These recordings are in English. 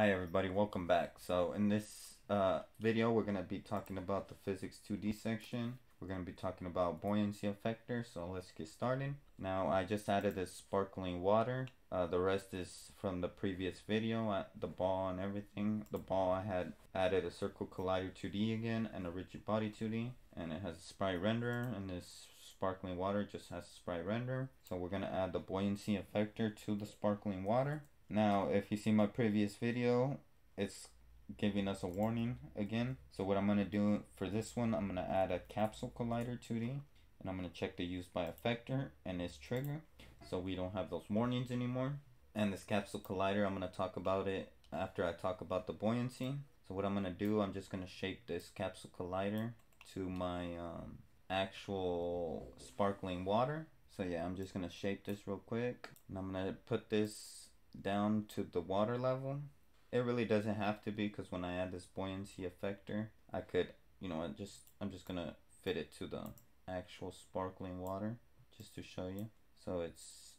Hi everybody, welcome back. So in this uh, video we're going to be talking about the physics 2D section. We're going to be talking about buoyancy effector, so let's get started. Now I just added this sparkling water. Uh, the rest is from the previous video, uh, the ball and everything. The ball I had added a circle collider 2D again and a rigid body 2D and it has a sprite renderer and this sparkling water just has a sprite render. So we're going to add the buoyancy effector to the sparkling water. Now, if you see my previous video, it's giving us a warning again. So what I'm going to do for this one, I'm going to add a capsule collider 2D. And I'm going to check the use by effector and is trigger. So we don't have those warnings anymore. And this capsule collider, I'm going to talk about it after I talk about the buoyancy. So what I'm going to do, I'm just going to shape this capsule collider to my um, actual sparkling water. So yeah, I'm just going to shape this real quick. And I'm going to put this down to the water level. It really doesn't have to be because when I add this buoyancy effector, I could, you know, just I'm just gonna fit it to the actual sparkling water just to show you. So it's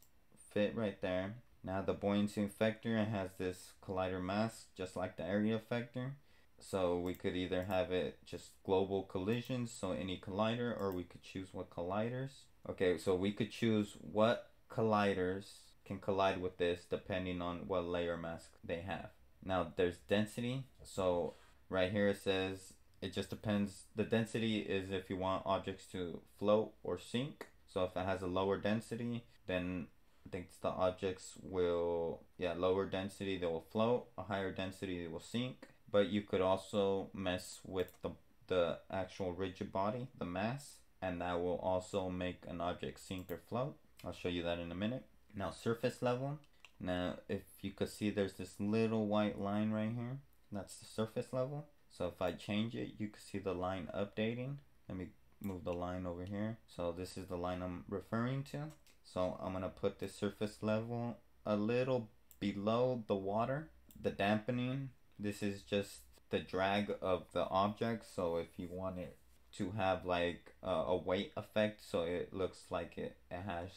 fit right there. Now the buoyancy effector has this collider mask just like the area effector. So we could either have it just global collisions, so any collider, or we could choose what colliders. Okay, so we could choose what colliders can collide with this depending on what layer mask they have. Now there's density. So right here it says it just depends. The density is if you want objects to float or sink. So if it has a lower density, then I think the objects will, yeah, lower density, they will float. A higher density, they will sink. But you could also mess with the, the actual rigid body, the mass, and that will also make an object sink or float. I'll show you that in a minute. Now surface level. Now if you could see there's this little white line right here. That's the surface level. So if I change it, you can see the line updating. Let me move the line over here. So this is the line I'm referring to. So I'm going to put the surface level a little below the water. The dampening, this is just the drag of the object. So if you want it to have like a, a weight effect, so it looks like it, it has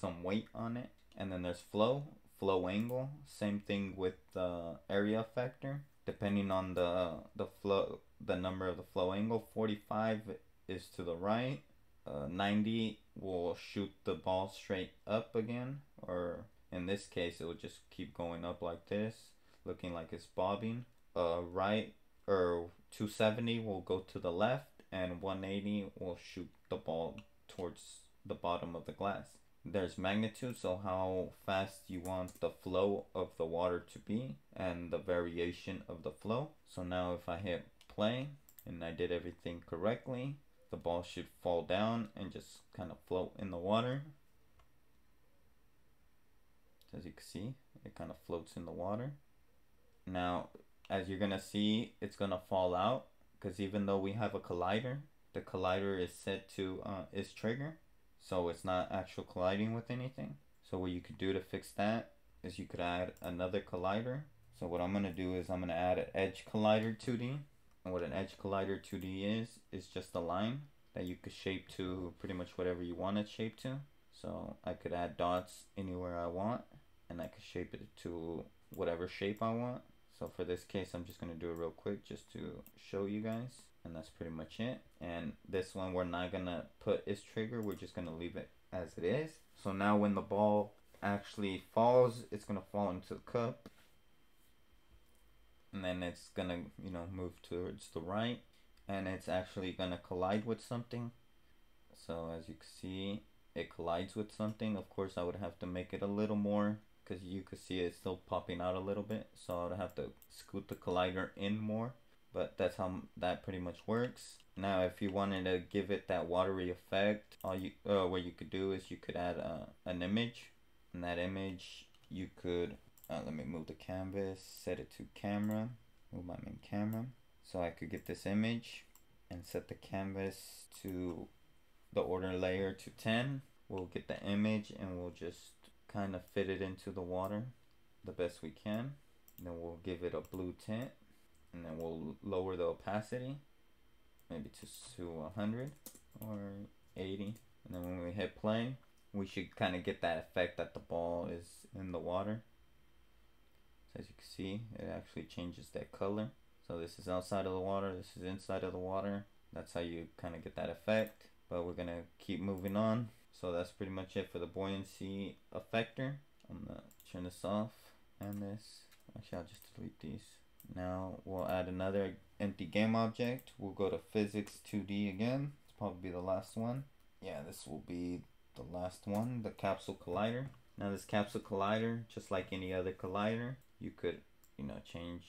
some weight on it. And then there's flow, flow angle. Same thing with the area effector. Depending on the the flow, the number of the flow angle. 45 is to the right. Uh, 90 will shoot the ball straight up again. Or in this case, it will just keep going up like this, looking like it's bobbing. Uh, right or 270 will go to the left, and 180 will shoot the ball towards the bottom of the glass there's magnitude so how fast you want the flow of the water to be and the variation of the flow. So now if I hit play and I did everything correctly the ball should fall down and just kind of float in the water. As you can see it kind of floats in the water. Now as you're gonna see it's gonna fall out because even though we have a collider the collider is set to uh, is trigger so it's not actual colliding with anything. So what you could do to fix that is you could add another collider. So what I'm going to do is I'm going to add an edge collider 2D. And what an edge collider 2D is, is just a line that you could shape to pretty much whatever you want it shape to. So I could add dots anywhere I want and I could shape it to whatever shape I want. So for this case, I'm just going to do it real quick just to show you guys and that's pretty much it. And this one we're not gonna put is trigger we're just gonna leave it as it is. So now when the ball actually falls it's gonna fall into the cup. And then it's gonna you know move towards the right. And it's actually gonna collide with something. So as you can see it collides with something. Of course I would have to make it a little more because you could see it's still popping out a little bit. So I would have to scoot the collider in more but that's how that pretty much works. Now, if you wanted to give it that watery effect, all you uh, what you could do is you could add uh, an image, and that image you could uh, let me move the canvas, set it to camera, move my main camera, so I could get this image and set the canvas to the order layer to 10. We'll get the image and we'll just kind of fit it into the water the best we can. Then we'll give it a blue tint and then we'll lower the opacity maybe to, to 100 or 80 and then when we hit play we should kind of get that effect that the ball is in the water. As you can see it actually changes that color. So this is outside of the water this is inside of the water. That's how you kind of get that effect. But we're gonna keep moving on. So that's pretty much it for the buoyancy effector. I'm gonna turn this off and this. Actually I'll just delete these now we'll add another empty game object. We'll go to physics 2d again. It's probably the last one. Yeah this will be the last one the capsule collider. Now this capsule collider just like any other collider you could you know change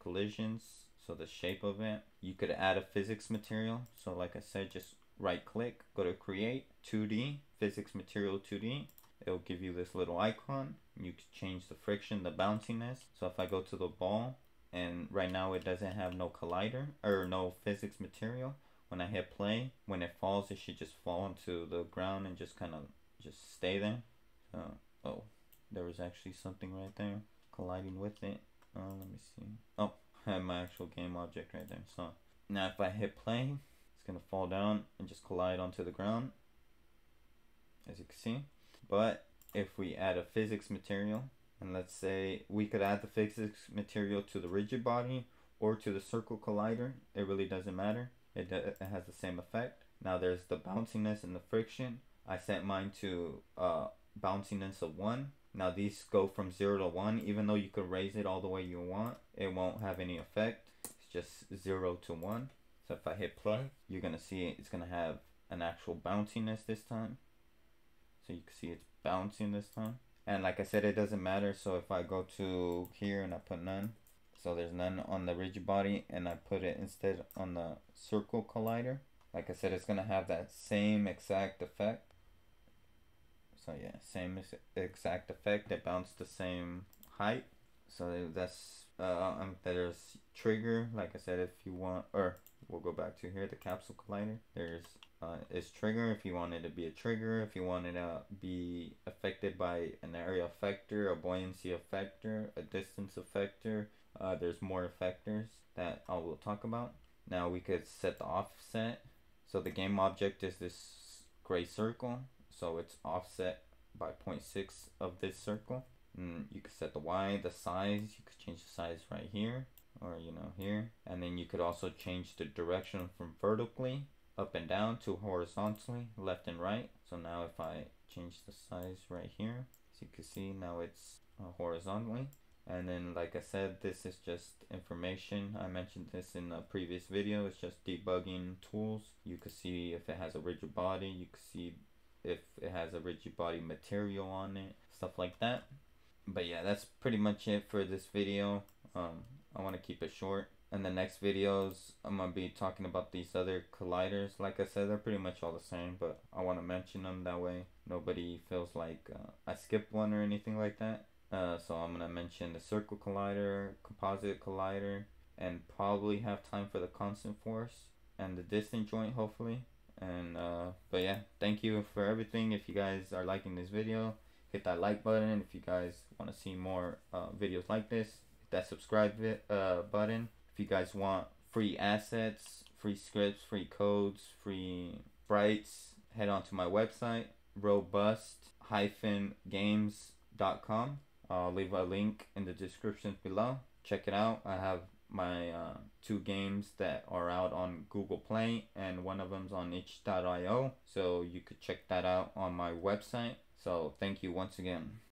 collisions so the shape of it. You could add a physics material. So like I said just right click go to create 2d physics material 2d it'll give you this little icon. You can change the friction the bounciness. So if I go to the ball and right now it doesn't have no collider or no physics material. When I hit play when it falls it should just fall into the ground and just kind of just stay there. Oh there was actually something right there colliding with it. Oh let me see. Oh I have my actual game object right there. So now if I hit play it's gonna fall down and just collide onto the ground as you can see. But if we add a physics material and let's say we could add the physics material to the rigid body or to the circle collider. It really doesn't matter. It, it has the same effect. Now there's the bounciness and the friction. I set mine to uh, bounciness of 1 now these go from 0 to 1 even though you could raise it all the way you want it won't have any effect. It's just 0 to 1 so if I hit play you're gonna see it's gonna have an actual bounciness this time. So you can see it's bouncing this time and like I said it doesn't matter. So if I go to here and I put none so there's none on the rigid body and I put it instead on the circle collider like I said it's gonna have that same exact effect. So yeah same exact effect. It bounced the same height. So that's uh um, there's trigger like I said if you want or we'll go back to here the capsule collider. There's uh, is trigger if you want it to be a trigger if you want it to be affected by an area effector a buoyancy effector a distance effector uh, there's more effectors that I will talk about. Now we could set the offset. So the game object is this gray circle. So it's offset by 0.6 of this circle. And you could set the y the size. You could change the size right here or you know here. And then you could also change the direction from vertically up and down to horizontally left and right. So now if I change the size right here as you can see now it's uh, horizontally. And then like I said this is just information. I mentioned this in a previous video. It's just debugging tools. You can see if it has a rigid body. You can see if it has a rigid body material on it stuff like that. But yeah that's pretty much it for this video. Um, I want to keep it short. In the next videos I'm gonna be talking about these other colliders. Like I said they're pretty much all the same but I want to mention them that way. Nobody feels like uh, I skipped one or anything like that. Uh, so I'm gonna mention the circle collider composite collider and probably have time for the constant force and the distance joint hopefully. And uh, but yeah thank you for everything. If you guys are liking this video hit that like button. If you guys want to see more uh, videos like this that subscribe uh, button if you guys want free assets free scripts free codes free sprites head on to my website robust-games.com i'll leave a link in the description below. Check it out. I have my uh, two games that are out on Google Play and one of them's on itch.io so you could check that out on my website. So thank you once again